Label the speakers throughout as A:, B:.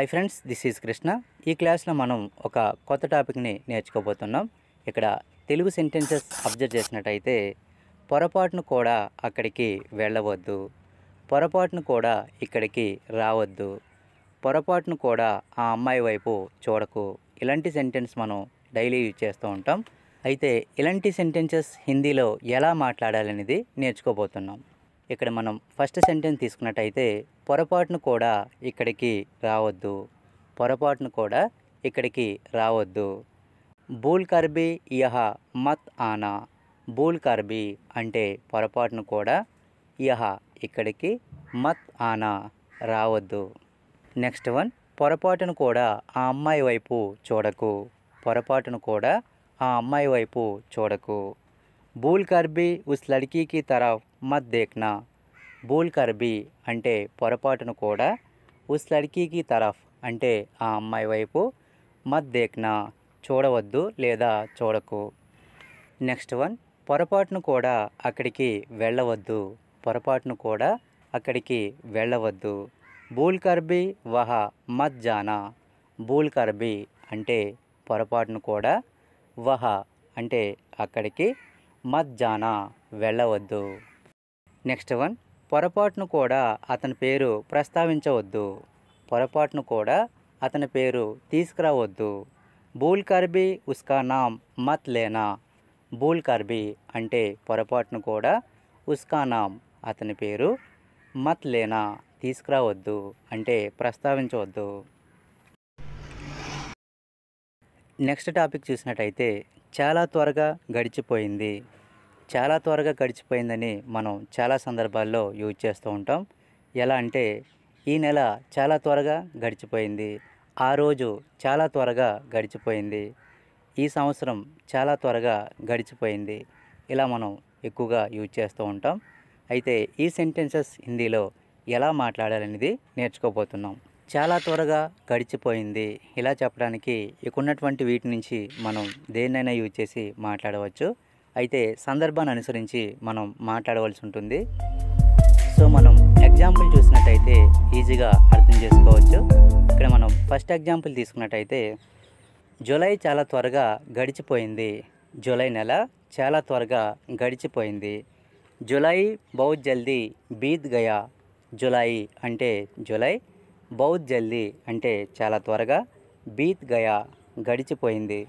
A: Hi friends this is Krishna. ఈ క్లాస్లో మనం ఒక కొత్త టాపిక్ని నేర్చుకోబోతున్నాం. ఇక్కడ తెలుగు సెంటెన్సెస్ అబ్జర్వ్ చేసినట్టయితే పొరపాటును కూడా అక్కడికి వెళ్ళవద్దు పొరపాటును కూడా ఇక్కడికి రావద్దు పొరపాటును కూడా ఆ అమ్మాయి వైపు చూడకు. ఇలాంటి సెంటెన్స్ మనం డైలీ యూజ్ చేస్తూ ఉంటాం. అయితే ఇలాంటి సెంటెన్సెస్ హిందీలో ఎలా మాట్లాడాలనేది నేర్చుకోబోతున్నాం. ఇక్కడ మనం ఫస్ట్ సెంటెన్స్ తీసుకున్నట్టయితే పొరపాటును కూడా ఇక్కడికి రావద్దు. పొరపాటును కూడా ఇక్కడికి రావద్దు. బూల్ కర్బీ యహ మత్ ఆనా. బూల్ కర్బీ అంటే పొరపాటును కూడా యహ ఇక్కడికి మత్ ఆనా రావద్దు. నెక్స్ట్ వన్ పొరపాటును కూడా ఆ అమ్మాయి వైపు చూడకు. పొరపాటును కూడా ఆ అమ్మాయి వైపు చూడకు. బూల్ కర్బీ ఉస్ లడ్కీకి తరఫ్ మత్ దేఖ్నా బూల్ కర్బీ అంటే పొరపాటును కూడా ఉస్ లడ్కీకి తరఫ్ అంటే ఆ అమ్మాయి వైపు మత్ దేఖ్నా చూడవద్దు లేదా చూడకు నెక్స్ట్ వన్ పొరపాటును కూడా అక్కడికి వెళ్ళవద్దు పొరపాటును కూడా అక్కడికి వెళ్ళవద్దు బూల్ కర్బీ వహ మత్ జానా బూల్ కర్బీ అంటే పొరపాటును కూడా వహ అంటే అక్కడికి మత్ జానా వెళ్ళవద్దు. నెక్స్ట్ వన్ పొరపాటును కూడా అతని పేరు ప్రస్తావించవద్దు. పొరపాటును కూడా అతని పేరు తీసుకురావద్దు. బూల్ కర్బీ ఉస్కా నామ్ మత్ లేనా? బూల్ కర్బీ అంటే పొరపాటును కూడా ఉస్కా నామ్ అతని పేరు మత్ లేనా? తీసుకురావద్దు అంటే ప్రస్తావించవద్దు. నెక్స్ట్ టాపిక్ చూసినట్టయితే చాలా త్వరగా గడిచిపోయింది. చాలా త్వరగా గడిచిపోయిందని మనం చాలా సందర్భాల్లో యూజ్ చేస్తూ ఉంటాం. ఎలా అంటే ఈ నెల చాలా త్వరగా గడిచిపోయింది. ఆ రోజు చాలా త్వరగా గడిచిపోయింది. ఈ సంవత్సరం చాలా త్వరగా గడిచిపోయింది. ఇలా మనం ఎక్కువగా యూజ్ చేస్తూ ఉంటాం. అయితే ఈ సెంటెన్సెస్ హిందీలో ఎలా మాట్లాడాలనేది నేర్చుకోబోతున్నాం. చాలా త్వరగా గడిచిపోయింది. ఇలా చెప్పడానికి ఇక ఉన్నటువంటి వీటి నుంచి మనం దేన్నైనా యూజ్ చేసి మాట్లాడవచ్చు. అయితే సందర్భాన్ని అనుసరించి మనం మాట్లాడవలసి ఉంటుంది. సో మనం ఎగ్జాంపుల్ చూసినట్టయితే ఈజీగా అర్థం చేసుకోవచ్చు. ఇక్కడ మనం ఫస్ట్ ఎగ్జాంపుల్ తీసుకున్నట్టయితే జూలై చాలా త్వరగా గడిచిపోయింది. జూలై నెల చాలా త్వరగా గడిచిపోయింది. జూలై బహుత్ జల్దీ బీత్ గయా. జూలై అంటే జూలై బౌత్ జల్దీ అంటే చాలా త్వరగా బీత్ గయా గడిచిపోయింది.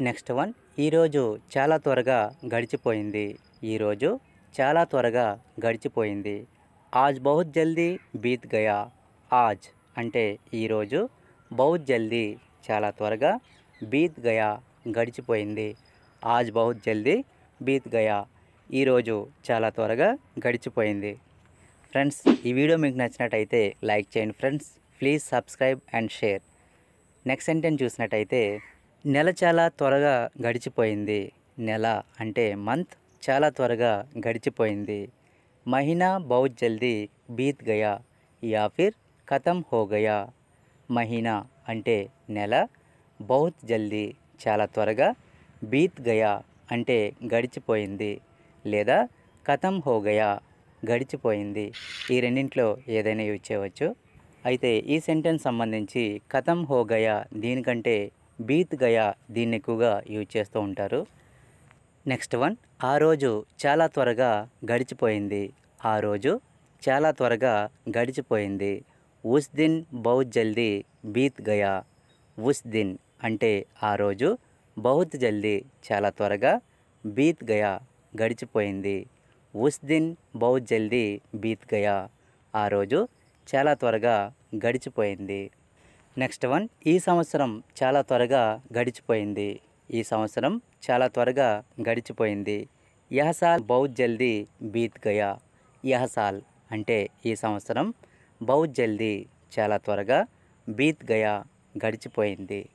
A: నెక్స్ట్ వన్ ఈరోజు చాలా త్వరగా గడిచిపోయింది. ఈరోజు చాలా త్వరగా గడిచిపోయింది. ఆజ్ బహుత్ జల్దీ బీత్ గయా. ఆజ్ అంటే ఈరోజు బహుత్ జల్దీ చాలా త్వరగా బీత్ గయా గడిచిపోయింది. ఆజ్ బహుత్ జల్దీ బీత్ గయా. ఈరోజు చాలా త్వరగా గడిచిపోయింది. ఫ్రెండ్స్ ఈ వీడియో మీకు నచ్చినట్టయితే లైక్ చేయండి friends. Please subscribe and share. Next sentence చూసినట్టయితే నెల చాలా త్వరగా గడిచిపోయింది. నెల అంటే మంత్ చాలా త్వరగా గడిచిపోయింది. మహీనా బౌత్ జల్దీ బీత్ గయా యా ఫిర్ ఖతం హో గయా. మహీనా అంటే నెల బౌత్ జల్దీ చాలా త్వరగా బీత్ గయా అంటే గడిచిపోయింది లేదా ఖతం హో గయా. గడిచిపోయింది. ఈ రెండింటిలో ఏదైనా యూజ్ చేయవచ్చు. అయితే ఈ సెంటెన్స్ సంబంధించి ఖతం హో గయా దీనికంటే బీత్ గయా దీన్ని ఎక్కువగా యూజ్ చేస్తూ ఉంటారు. నెక్స్ట్ వన్ ఆ రోజు చాలా త్వరగా గడిచిపోయింది. ఆ రోజు చాలా త్వరగా గడిచిపోయింది. ఉస్ దిన్ బహుత్ జల్దీ బీత్ గయా. ఉస్ దిన్ అంటే ఆ రోజు బహుత్ జల్దీ చాలా త్వరగా బీత్ గయా గడిచిపోయింది. ఉస్ దిన్ బహుత్ జల్దీ బీత్ గయా. ఆ రోజు చాలా త్వరగా గడిచిపోయింది. నెక్స్ట్ వన్ ఈ సంవత్సరం చాలా త్వరగా గడిచిపోయింది. ఈ సంవత్సరం చాలా త్వరగా గడిచిపోయింది. యహసాల్ బౌత్ జల్దీ బీత్ గయా. యహ సాల్ అంటే ఈ సంవత్సరం బౌత్ జల్దీ చాలా త్వరగా బీత్ గయా గడిచిపోయింది.